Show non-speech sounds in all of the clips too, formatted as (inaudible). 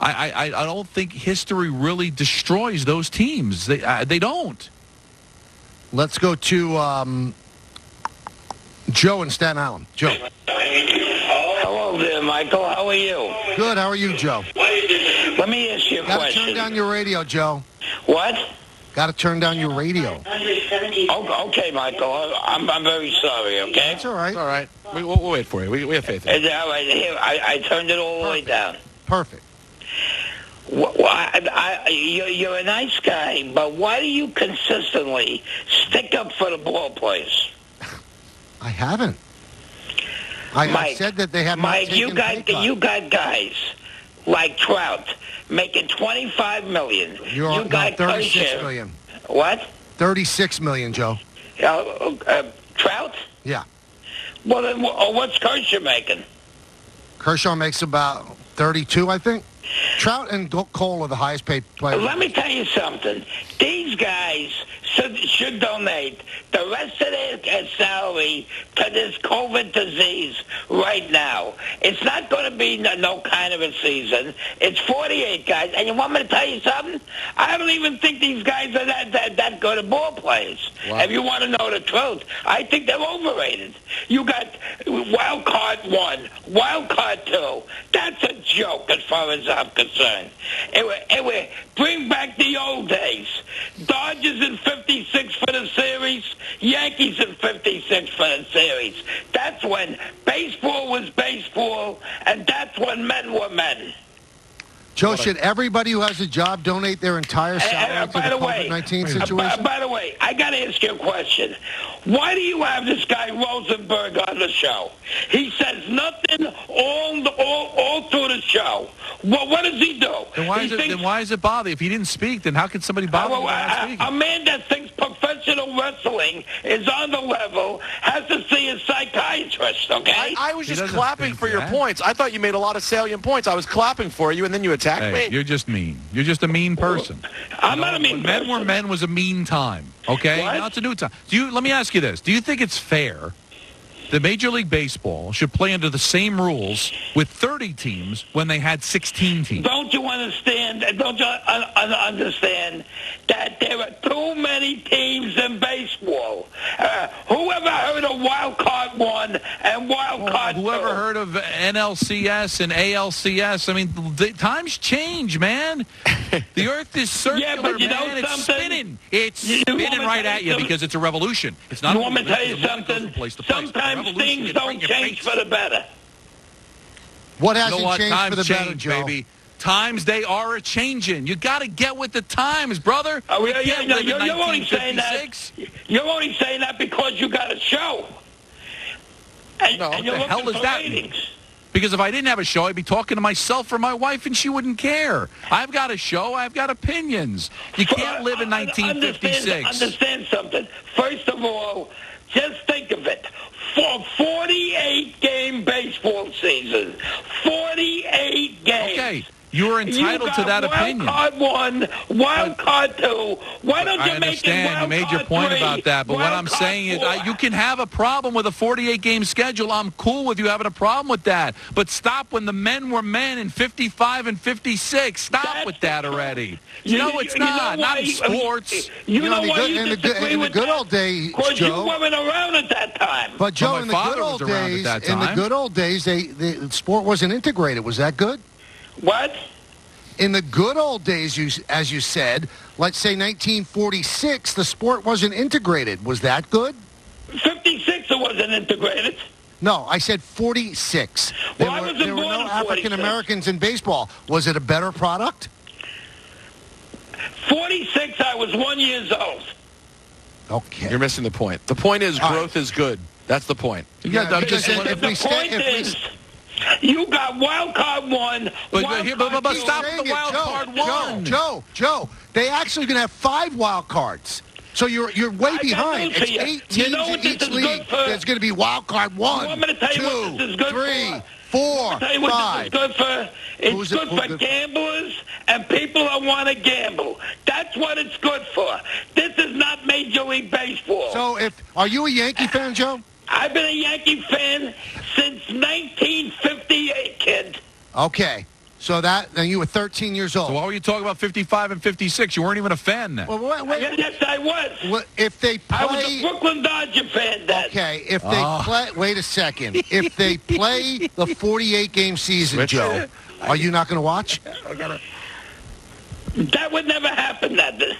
I, I, I don't think history really destroys those teams. They, uh, they don't. Let's go to um, Joe in Staten Island. Joe. Hello there, Michael. How are you? Good. How are you, Joe? Let me ask you a Got to question. turn down your radio, Joe. What? Got to turn down your radio. Oh, okay, Michael. I'm, I'm very sorry, okay? That's all right. All right. We, we'll, we'll wait for you. We, we have faith in you. Is that all right? Here, I, I turned it all the way down. Perfect. Why, I, I, you're, a nice guy, but why do you consistently stick up for the ball players? I haven't. I, I Mike, said that they have Mike, you got you got guys like Trout making twenty five million. You're you no, got 36 Kershaw- What? 36 million, Joe. Uh, uh, Trout? Yeah. Well, then, oh, what's Kershaw making? Kershaw makes about 32, I think. Trout and Cole are the highest paid players. Let me tell you something. These guys should, should donate the rest of their salary to this COVID disease right now. It's not going to be no, no kind of a season. It's 48 guys. And you want me to tell you something? I don't even think these guys are that, that, that good at ball players. Wow. If you want to know the truth, I think they're overrated. You got wild card one, wild card two. That's a joke as far as I'm concerned. Anyway, anyway bring back the old days. Dodgers in 56 for the series, Yankees in 56 for the series. That's when baseball was baseball, and that's when men were men. Joe, should everybody who has a job donate their entire salary uh, to by the the way, COVID-19 Uh, by, situation? by the way, I got to ask you a question. Why do you have this guy Rosenberg on the show? He says nothing all all, all through the show. What, what does he do? Then why, he is it, thinks- then why is it bother? If he didn't speak, then how can somebody bother Uh, you by not a, speaking? a man that thinks professional wrestling is on the level has to see a psychiatrist, okay? I, I was just clapping think for your points. I thought you made a lot of salient points. I was clapping for you, and then you attacked Hey, me. you're just mean. You're just a mean person. I'm You not a mean when Men person. were men was a mean time. Okay, What? now it's a new time. Do you? Let me ask you this: Do you think it's fair that Major League Baseball should play under the same rules with 30 teams when they had 16 teams? Don't you understand? Don't you un- un- understand that there are too many teams in baseball? Uh, whoever heard of wild card one and wild card Whoever two? heard of NLCS and ALCS? I mean, the times change, man. (laughs) The Earth is circular, Yeah, but you know man. It's spinning. It's You- you spinning right at you you because it's a revolution. It's not. You a want me to tell you The moment goes something? place place. Sometimes things don't change for the better. what You hasn't know what? changed Times for the better, change, Joe? baby. Times they are a changing. You got to get with the times, brother. Oh, you yeah, no, you're, you're only saying that. 1956. You're only saying that because you got a show. And, No, and the hell for that ratings. Because if I didn't have a show, I'd be talking to myself or my wife, and she wouldn't care. I've got a show. I've got opinions. You can't live in Uh, Understand, 1956. understand something. First of all, just think of it. For 48 game baseball season, 48 games. Okay, you are entitled you to got that wild opinion. Card one, wild card two. Why don't you I make it understand you wild made your card point three, about that, but what I'm card saying is? I, you can have a problem with a 48 game schedule. I'm cool with you having a problem with that, but stop when the men were men in 55 and 56. Stop That's with that already. You- no, you- it's you know not. not in sports. You, You know, know, the why good- you in the good- in the good old days, Because you weren't around at that time. But Joe, my in the good old days, in the good old days, they the sport wasn't integrated. Was that good? What? In the good old days, you as you said, let's say 1946, the sport wasn't integrated. Was that good? 56 it wasn't integrated. No, I said 46. There Well, I were, wasn't there were no African Americans in baseball. Was it a better product? 46 I was one years old. Okay. You're missing the point. The point is All right. growth is good. That's the point. You Yeah, got- I'm just- if- if the we stay- point if we- is, you got wild card one. But- wild here, but- card but two. stop with the Saying it, wild Joe, card Joe, one. Joe, Joe, Joe, they actually going to have five wild cards. So you're you're way I behind. It's you. eight You teams know in each league. good? There's going to be wild card one, want me to tell you what two, this good for? four, I'll tell you what five. this is good for. It's Who's good who's for good- gamblers and people that want to gamble. That's what it's good for. This is not Major League Baseball. So if are you a Yankee fan, Joe? I've been a Yankee fan since 1958, kid. Okay. So that then you were 13 years old. So why were you talking about 55 and 56? You weren't even a fan then. well, wait, wait, Yes, I was. what- if they play, I was a play, Brooklyn Dodger fan then. okay, if they Ah. play, wait a second. If they (laughs) play the 48 game season, Switch. Joe, are you not going to watch? That would never happen then.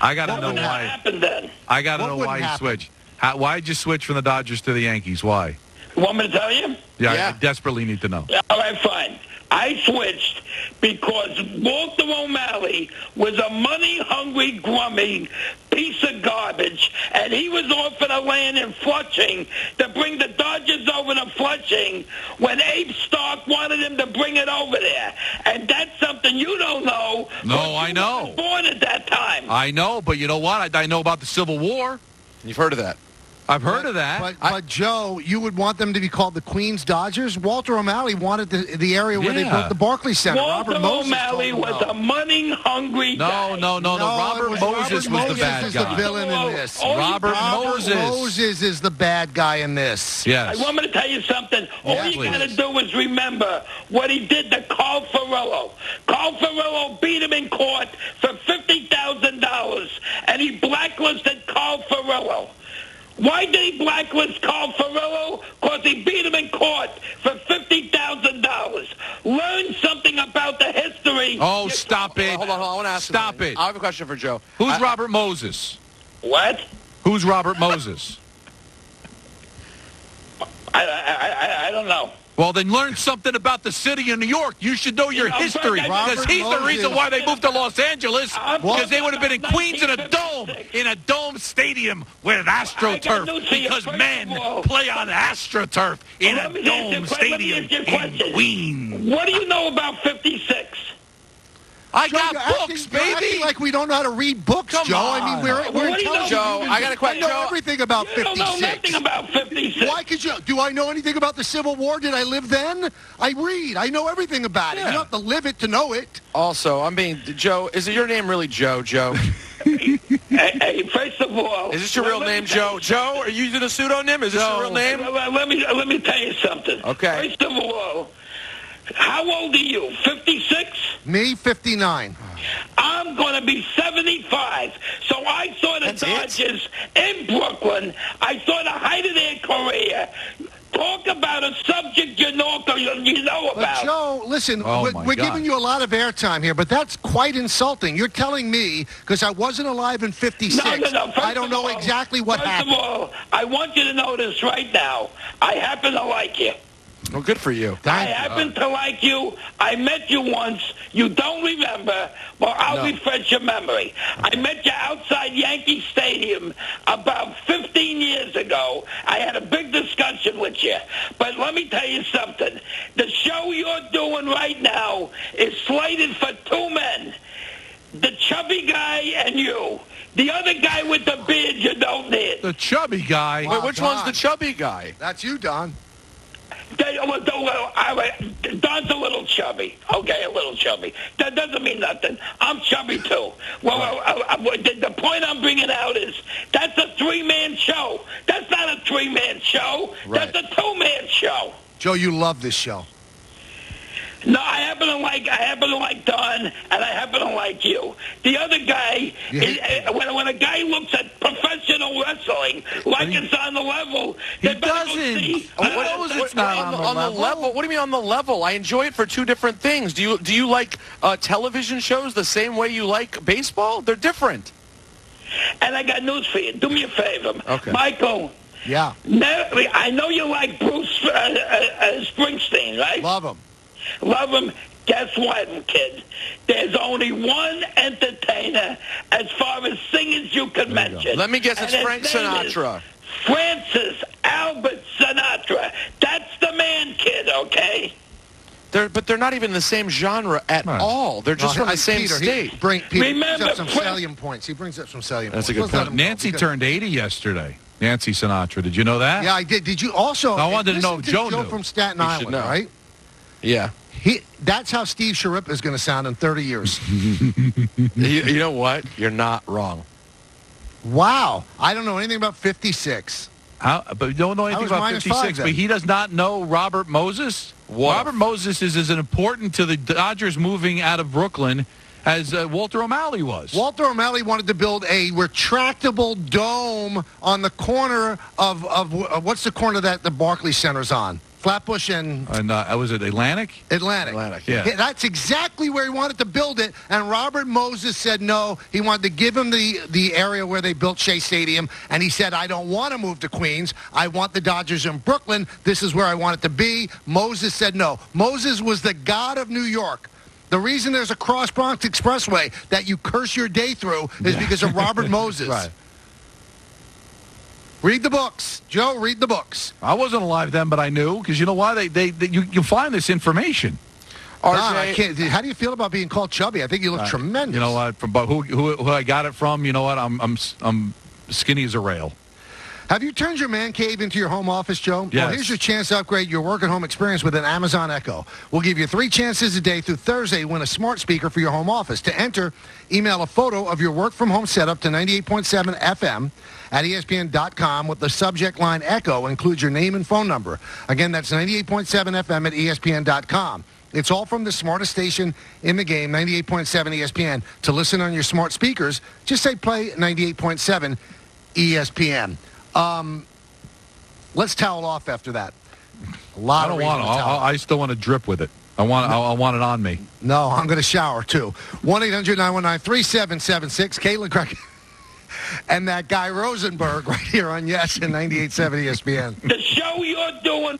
I got to know would never why. happen then. I got to know wouldn't why you happen? switched. How, why'd you switch from the Dodgers to the Yankees? Why? You want me to tell you? Yeah, I- Yeah. I desperately need to know. All right, fine. I switched because Walter O'Malley was a money-hungry, grummy piece of garbage, and he was offered a land in Flushing to bring the Dodgers over to Flushing when Abe Stark wanted him to bring it over there. And that's something you don't know. No, because I know. born at that time. I know, but you know what? I, I know about the Civil War. You've heard of that. I've heard of that. But, I- but Joe, you would want them to be called the Queens Dodgers. Walter O'Malley wanted the, the area where they built the Barclays Center. Walter Robert Moses O'Malley was no. a money-hungry no, no, no, no, No, Robert was Moses Robert was the Moses bad is guy. the villain in this. All Robert Robert Moses. Moses is the bad guy in this. Yes. I want me to tell you something. All Yeah, you got to do is remember what he did to Carl Ferrello. Carl Ferrello beat him in court for $50,000, and he blacklisted Carl Ferrello. Why did he blacklist Carl Ferrello? Because he beat him in court for $50,000. Learn something about the history. Oh, You- stop it. Hold on, hold on. I want to ask. Stop it. I have a question for Joe. Who's I- Robert Moses? What? Who's Robert Moses? (laughs) I, I, I, I don't know. Well, then learn something about the city of New York. You should know your history because he's the reason why they moved to Los Angeles because they would have been in Queens in a dome, in a dome stadium with got AstroTurf news for you. because men play on AstroTurf in a me ask you a dome que- let me stadium ask you a in. Queens. What do you know about 56? I Joe, got you're books, acting, you're acting baby. like we don't know how to read books, Come Joe. I mean, we're, we're What do you know? intelligent Joe. I got a question. I know Joe, everything about You don't know 56. nothing about 56. Why could you? Do I know anything about the Civil War? Did I live then? I read. I know everything about it. You don't have to live it to know it. Also, I mean, Joe. Is it your name really Joe? Joe? (laughs) Hey, hey, first of all, Is this your real name, Joe? you Joe? Are you using a pseudonym? Is this Joe. your real name? Let, let- let me let me tell you something. Okay. First of all, how old are you? 56? Me, 59. I'm going to be 75. So I saw the That's it? Dodgers in Brooklyn. I saw the height of their career. Talk about a subject you know, you know But about. Joe, listen, Oh, we're, we're giving you a lot of airtime here, but that's quite insulting. You're telling me because I wasn't alive in 56. No, no, no. I don't know all- exactly what first happened. of all, I want you to know this right now. I happen to like you. Well, good for you. I Thank you. happen to like you. I met you once. You don't remember, but I'll No. refresh your memory. I met you outside Yankee Stadium about 15 years ago. I had a big discussion with you. But let me tell you something. The show you're doing right now is slated for two men. The chubby guy and you. The other guy with the beard you don't need. The chubby guy. Wow. Wait, which Don. one's the chubby guy? That's you, Don. They- well, the- well, all right, Don's a little chubby. Okay, a little chubby. That doesn't mean nothing. I'm chubby too. Well, I, I, I- the, the point I'm bringing out is that's a three-man show. That's not a three-man show. Right. That's a two-man show. Joe, you love this show. No, I happen to like I happen to like Don, and I happen like you. The other guy, is, uh, when when a guy looks at professional wrestling like it's on the level, He they better go doesn't. see- He knows it's not on, on the, on the level. level. What do you mean on the level? I enjoy it for two different things. Do you do you like uh, television shows the same way you like baseball? They're different. And I got news for you. Do me a favor, Okay. Michael. Yeah, Ne- I know you like Bruce uh, uh, uh, Springsteen, right? love him. Love him. Guess what, kid? There's only one entertainer as far as singers you can mention. Let me guess, it's And his Frank name is Sinatra. Francis Albert Sinatra. That's the man, kid, okay? They're, but they're not even the same genre at Right. all. They're just No, from the same Peter, state. He, bring, Peter he brings up some Frank- salient points. He brings up some salient That's a points. good Let's let point. him go, Nancy because- turned 80 yesterday. Nancy Sinatra. Did you know that? Yeah, I did. Did you also? I wanted to know Joe Joe knew. from Staten Island, know. right? yeah. He, that's how Steve Sharip is going to sound in 30 years. (laughs) you, you know what? You're not wrong. wow. I don't know anything about 56. How, but you don't know anything about minus 56, but he does not know Robert Moses? What Robert Moses is as important to the Dodgers moving out of Brooklyn as uh, Walter O'Malley was. Walter O'Malley wanted to build a retractable dome on the corner of, of, of what's the corner that the Barclays Center's on? Flatbush and and uh, was it Atlantic? Atlantic. Atlantic, yeah. That's exactly where he wanted to build it, and Robert Moses said no. He wanted to give him the, the area where they built Shea Stadium, and he said, I don't want to move to Queens. I want the Dodgers in Brooklyn. This is where I want it to be. Moses said no. Moses was the god of New York. The reason there's a Cross Bronx Expressway that you curse your day through is because of Robert (laughs) Moses. Right. Read the books. Joe, read the books. I wasn't alive then, but I knew because you know why they they, they you you find this information. Don, RJ, I can't, how do you feel about being called chubby? I think you look tremendous. You know what? From but who, who who I got it from? You know what? I'm I'm I'm skinny as a rail. Have you turned your man cave into your home office, Joe? Well, here's your chance to upgrade your work at home experience with an Amazon Echo. We'll give you three chances a day through Thursday to win a smart speaker for your home office. To enter, email a photo of your work from home setup to 98.7 FM at ESPN.com with the subject line Echo. Include your name and phone number. Again, that's 98.7 FM at ESPN.com. It's all from the smartest station in the game, 98.7 ESPN. To listen on your smart speakers, just say play 98.7 ESPN. Um, let's towel off after that. A lot I don't of want to. to towel. I, I still want to drip with it. I want I, I want it on me. No, I'm going to shower too. 1 800 919 3776. Caitlin Craig (laughs) and that guy Rosenberg (laughs) right here on Yes and 98.7 ESPN. The show you're doing